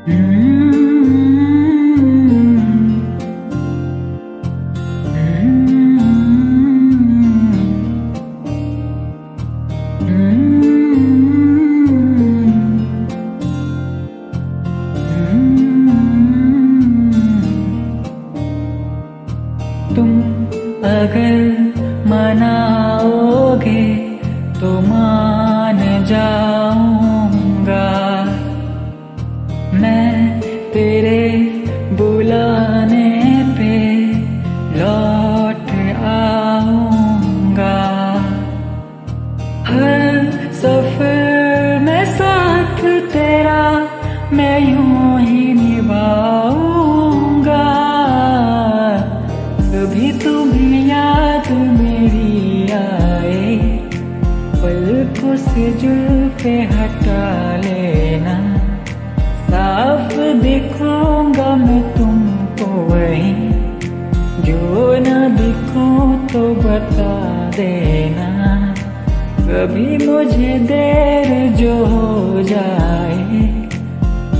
तुम अगर मना में तेरा, मैं यूँ ही निभाऊँगा। तुम्हें याद मेरी आए जुल्फे हटा लेना। साफ़ दिखूँगा मैं तुमको वही, जो न दिखूं तो बता देना। कभी मुझे देर जो हो जाए,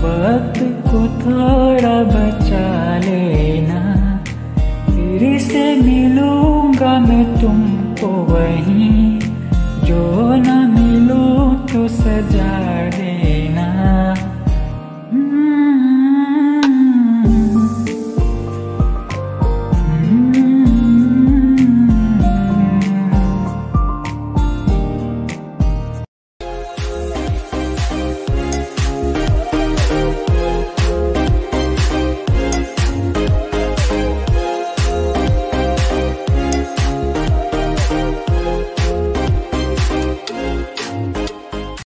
वक्त को थोड़ा बचा लेना। फिर से मिलूँगा मैं तुमको वहीं।